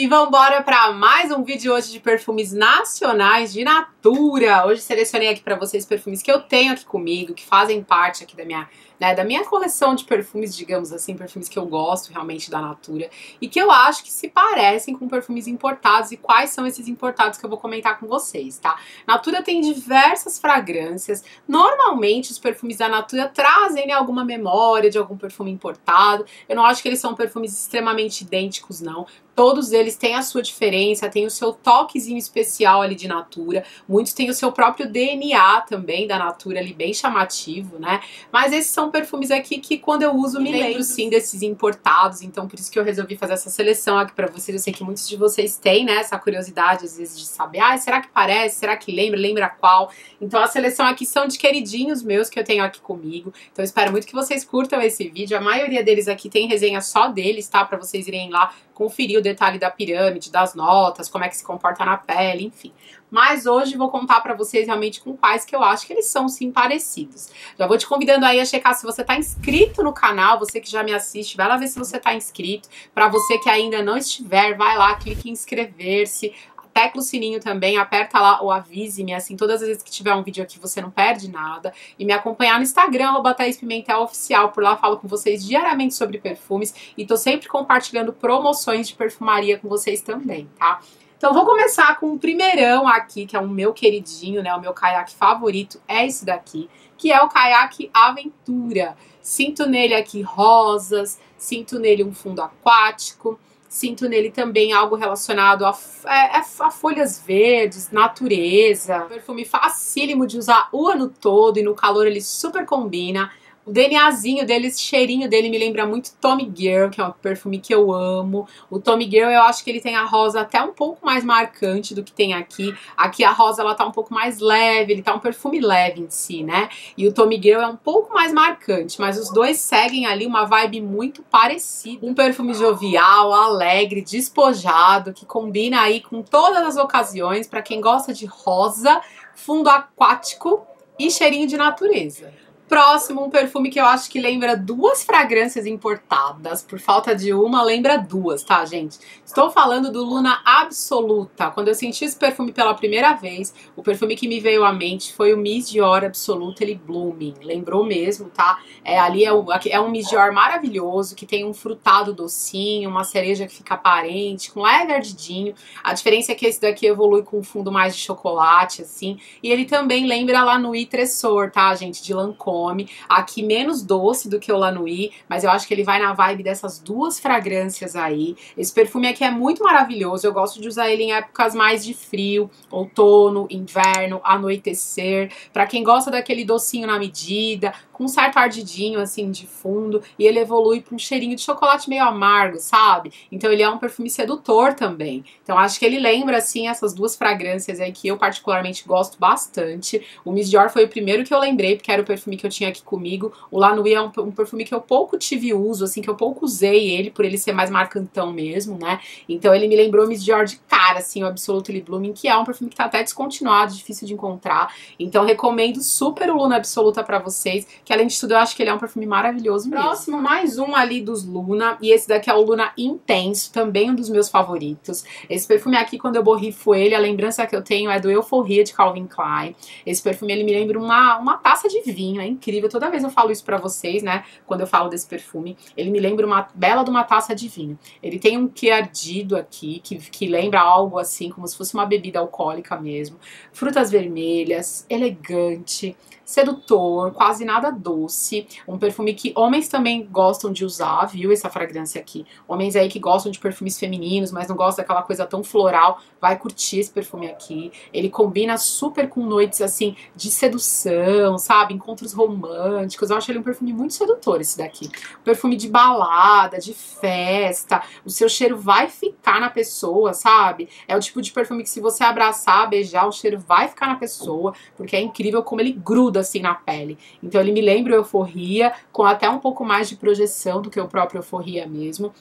E vamos embora para mais um vídeo hoje de perfumes nacionais de Natura. Hoje selecionei aqui para vocês perfumes que eu tenho aqui comigo, que fazem parte aqui da minha né, da minha coleção de perfumes, digamos assim, perfumes que eu gosto realmente da Natura e que eu acho que se parecem com perfumes importados e quais são esses importados que eu vou comentar com vocês, tá? Natura tem diversas fragrâncias. Normalmente os perfumes da Natura trazem né, alguma memória de algum perfume importado. Eu não acho que eles são perfumes extremamente idênticos, não. Todos eles têm a sua diferença, têm o seu toquezinho especial ali de Natura. Muitos têm o seu próprio DNA também da Natura ali bem chamativo, né? Mas esses são perfumes aqui que quando eu uso me, me lembro sim desses importados, então por isso que eu resolvi fazer essa seleção aqui para vocês. Eu sei que muitos de vocês têm, né, essa curiosidade às vezes de saber, ah, será que parece? Será que lembra? Lembra qual? Então a seleção aqui são de queridinhos meus que eu tenho aqui comigo. Então espero muito que vocês curtam esse vídeo. A maioria deles aqui tem resenha só deles, tá? Para vocês irem lá conferir o detalhe da pirâmide, das notas, como é que se comporta na pele, enfim. Mas hoje vou contar para vocês realmente com quais que eu acho que eles são sim parecidos. Já vou te convidando aí a checar se você está inscrito no canal, você que já me assiste, vai lá ver se você está inscrito. Para você que ainda não estiver, vai lá, clique em inscrever-se, tecla o sininho também, aperta lá o avise-me, assim, todas as vezes que tiver um vídeo aqui você não perde nada. E me acompanhar no Instagram, arroba Pimentel Oficial, por lá falo com vocês diariamente sobre perfumes e tô sempre compartilhando promoções de perfumaria com vocês também, tá? Então vou começar com o primeirão aqui, que é o meu queridinho, né, o meu caiaque favorito, é esse daqui, que é o caiaque Aventura. Sinto nele aqui rosas, sinto nele um fundo aquático, Sinto nele também algo relacionado a, a, é, é a, folhas verdes, natureza. Perfume facílimo de usar o ano todo e no calor ele super combina. O DNAzinho dele, esse cheirinho dele me lembra muito Tommy Girl, que é um perfume que eu amo. O Tommy Girl, eu acho que ele tem a rosa até um pouco mais marcante do que tem aqui. Aqui a rosa, ela tá um pouco mais leve, ele tá um perfume leve em si, né? E o Tommy Girl é um pouco mais marcante, mas os dois seguem ali uma vibe muito parecida. Um perfume jovial, alegre, despojado, que combina aí com todas as ocasiões, para quem gosta de rosa, fundo aquático e cheirinho de natureza. Próximo, um perfume que eu acho que lembra duas fragrâncias importadas. Por falta de uma, lembra duas, tá, gente? Estou falando do Luna Absoluta. Quando eu senti esse perfume pela primeira vez, o perfume que me veio à mente foi o Miss Dior Absoluta, ele Blooming. Lembrou mesmo, tá? É, ali é, o, é um Miss Dior maravilhoso, que tem um frutado docinho, uma cereja que fica aparente, com leve ardidinho. A diferença é que esse daqui evolui com um fundo mais de chocolate, assim. E ele também lembra lá no Itressor, tá, gente? De Lancôme nome. Aqui menos doce do que o Lanui, mas eu acho que ele vai na vibe dessas duas fragrâncias aí. Esse perfume aqui é muito maravilhoso, eu gosto de usar ele em épocas mais de frio, outono, inverno, anoitecer. Para quem gosta daquele docinho na medida, com um certo ardidinho assim de fundo, e ele evolui para um cheirinho de chocolate meio amargo, sabe? Então ele é um perfume sedutor também. Então acho que ele lembra assim essas duas fragrâncias aí que eu particularmente gosto bastante. O Miss Dior foi o primeiro que eu lembrei, porque era o perfume que eu tinha aqui comigo. O Lanui é um, um, perfume que eu pouco tive uso, assim, que eu pouco usei ele, por ele ser mais marcantão mesmo, né? Então ele me lembrou Miss Dior de cara, assim, o Absolutely Blooming, que é um perfume que tá até descontinuado, difícil de encontrar. Então recomendo super o Luna Absoluta para vocês, que além de tudo eu acho que ele é um perfume maravilhoso mesmo. Próximo, mais um ali dos Luna, e esse daqui é o Luna Intenso, também um dos meus favoritos. Esse perfume aqui, quando eu borrifo ele, a lembrança que eu tenho é do Euforia de Calvin Klein. Esse perfume, ele me lembra uma, uma taça de vinho, é incrível. Toda vez eu falo isso pra vocês, né? Quando eu falo desse perfume. Ele me lembra uma bela de uma taça de vinho. Ele tem um que ardido aqui, que, que lembra algo assim, como se fosse uma bebida alcoólica mesmo. Frutas vermelhas, elegante, sedutor, quase nada doce. Um perfume que homens também gostam de usar, viu? Essa fragrância aqui. Homens aí que gostam de perfumes femininos, mas não gostam daquela coisa tão floral, vai curtir esse perfume aqui. Ele combina super com noites assim de sedução, sabe? Encontros românticos. Eu acho ele um perfume muito sedutor, esse daqui. perfume de balada, de festa. O seu cheiro vai ficar na pessoa, sabe? É o tipo de perfume que se você abraçar, beijar, o cheiro vai ficar na pessoa, porque é incrível como ele gruda assim na pele. Então ele me lembra Euforia, com até um pouco mais de projeção do que o próprio Euforia mesmo.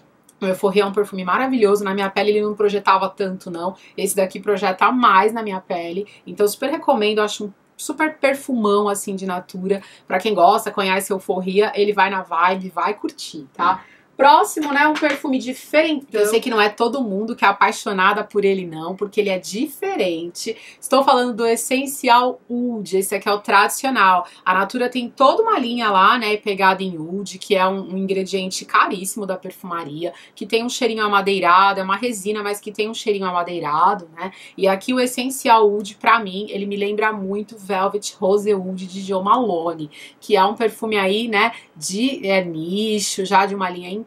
O Euphoria é um perfume maravilhoso, na minha pele ele não projetava tanto não, esse daqui projeta mais na minha pele, então super recomendo, acho um super perfumão assim de natura. Para quem gosta, conhece Euforia, ele vai na vibe, vai curtir, tá? Próximo, né, um perfume diferente. Eu sei que não é todo mundo que é apaixonada por ele não, porque ele é diferente. Estou falando do Essencial Oud, esse aqui é o tradicional. A Natura tem toda uma linha lá, né, pegada em Oud, que é um, um ingrediente caríssimo da perfumaria, que tem um cheirinho amadeirado, é uma resina, mas que tem um cheirinho amadeirado, né? E aqui o Essencial Oud, pra mim, ele me lembra muito Velvet Rose Oud de Jo Malone, que é um perfume aí, né, de é, nicho, já de uma linha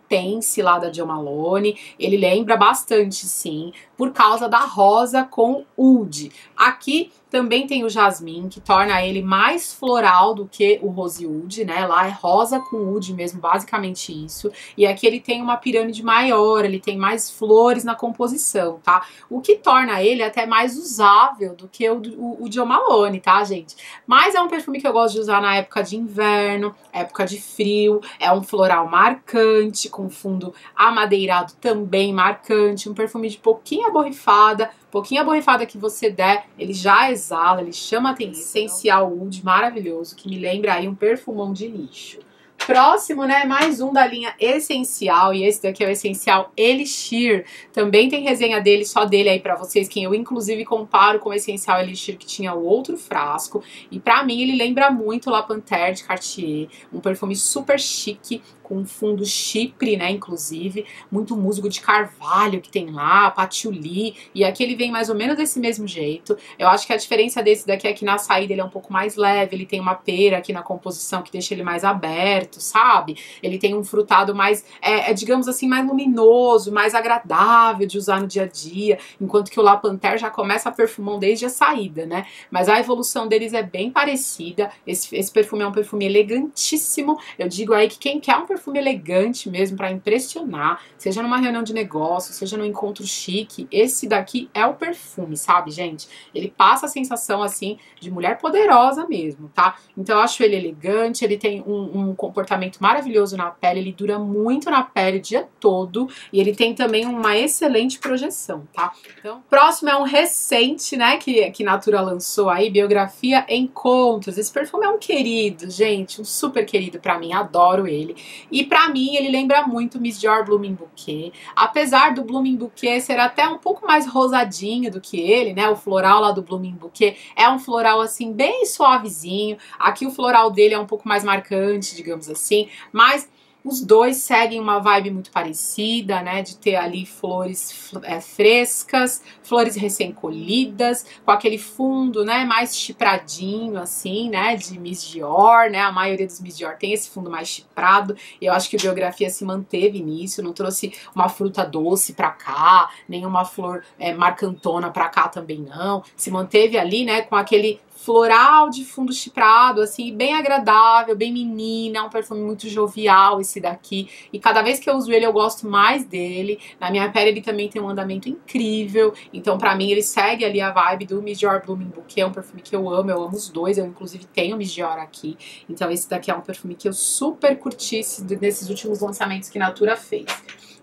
Lá da Jo Malone. Ele lembra bastante, sim, por causa da rosa com oud. Aqui também tem o jasmim, que torna ele mais floral do que o rosewood, né? Lá é rosa com oud mesmo, basicamente isso. E aqui ele tem uma pirâmide maior, ele tem mais flores na composição, tá? O que torna ele até mais usável do que o, o, o tá, gente? Mas é um perfume que eu gosto de usar na época de inverno, época de frio. É um floral marcante, com fundo amadeirado também marcante. Um perfume de pouquinha borrifada, pouquinha borrifada que você der, ele já exala, ele chama atenção. Essencial Wood, maravilhoso, que me lembra aí um perfumão de nicho. Próximo, né, mais um da linha Essencial, e esse daqui é o Essencial Elixir. Também tem resenha dele, só dele aí pra vocês, quem eu inclusive comparo com o Essencial Elixir, que tinha o outro frasco. E pra mim ele lembra muito La Panthère de Cartier, um perfume super chique, com fundo chipre, né, inclusive, muito musgo de carvalho que tem lá, patchouli, e aqui ele vem mais ou menos desse mesmo jeito. Eu acho que a diferença desse daqui é que na saída ele é um pouco mais leve, ele tem uma pera aqui na composição que deixa ele mais aberto, sabe? Ele tem um frutado mais, é, é digamos assim, mais luminoso, mais agradável de usar no dia a dia, enquanto que o La Panthère já começa perfumão desde a saída, né? Mas a evolução deles é bem parecida. Esse, esse perfume é um perfume elegantíssimo. Eu digo aí que quem quer um perfume perfume elegante mesmo para impressionar, seja numa reunião de negócio, seja num encontro chique, esse daqui é o perfume, sabe, gente? Ele passa a sensação assim de mulher poderosa mesmo, tá? Então eu acho ele elegante, ele tem um, um comportamento maravilhoso na pele, ele dura muito na pele o dia todo e ele tem também uma excelente projeção, tá? Então, próximo é um recente, né, que, que Natura lançou aí, Biografia Encontros. Esse perfume é um querido, gente, um super querido para mim, adoro ele. E para mim ele lembra muito Miss Dior Blooming Bouquet. Apesar do Blooming Bouquet ser até um pouco mais rosadinho do que ele, né? O floral lá do Blooming Bouquet é um floral assim bem suavezinho. Aqui o floral dele é um pouco mais marcante, digamos assim, mas os dois seguem uma vibe muito parecida, né? De ter ali flores é, frescas, flores recém-colhidas, com aquele fundo, né? Mais chipradinho, assim, né? De Miss Dior, né? A maioria dos Miss Dior tem esse fundo mais chiprado. E eu acho que a biografia se manteve nisso, não trouxe uma fruta doce pra cá, nenhuma flor é, marcantona pra cá também não. Se manteve ali, né? Com aquele floral de fundo chiprado, assim, bem agradável, bem menina, um perfume muito jovial esse daqui. E cada vez que eu uso ele, eu gosto mais dele. Na minha pele ele também tem um andamento incrível. Então, para mim, ele segue ali a vibe do Miss Dior Blooming Bouquet, é um perfume que eu amo, eu amo os dois. Eu, inclusive, tenho Miss Dior aqui. Então, esse daqui é um perfume que eu super curti nesses últimos lançamentos que Natura fez.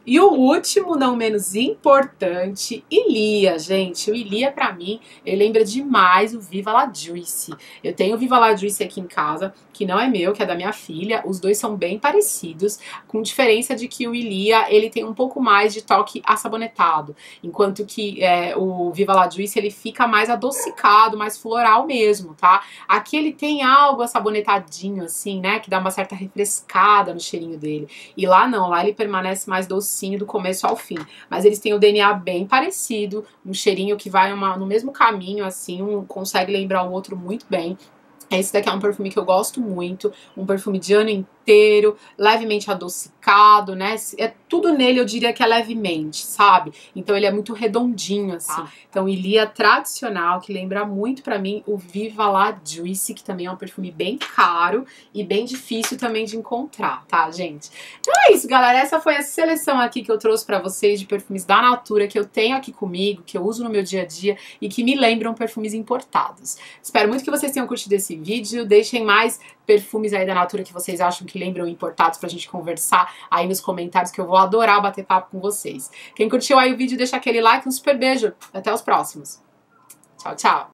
E o último, não menos importante, Ilia, gente. O Ilia, para mim, ele lembra demais o Viva La Juice. Eu tenho o Viva La Juice aqui em casa, que não é meu, que é da minha filha. Os dois são bem parecidos, com diferença de que o Ilia, ele tem um pouco mais de toque assabonetado, enquanto que é, o Viva La Juice, ele fica mais adocicado, mais floral mesmo, tá? Aqui ele tem algo assabonetadinho, assim, né, que dá uma certa refrescada no cheirinho dele. E lá não, lá ele permanece mais doce do começo ao fim. Mas eles têm o DNA bem parecido, um cheirinho que vai uma, no mesmo caminho, assim, um consegue lembrar o outro muito bem. Esse daqui é um perfume que eu gosto muito, um perfume de ano inteiro, levemente adocicado, né? É tudo nele eu diria que é levemente, sabe? Então ele é muito redondinho assim. Ah. Então Ilia tradicional que lembra muito para mim o Viva La Juice, que também é um perfume bem caro e bem difícil também de encontrar, tá, gente? Então é isso, galera. Essa foi a seleção aqui que eu trouxe para vocês de perfumes da Natura que eu tenho aqui comigo, que eu uso no meu dia a dia e que me lembram perfumes importados. Espero muito que vocês tenham curtido esse vídeo. Deixem mais perfumes aí da Natura que vocês acham que lembram importados pra gente conversar aí nos comentários que eu vou adorar bater papo com vocês. Quem curtiu aí o vídeo, deixa aquele like, um super beijo. Até os próximos. Tchau, tchau.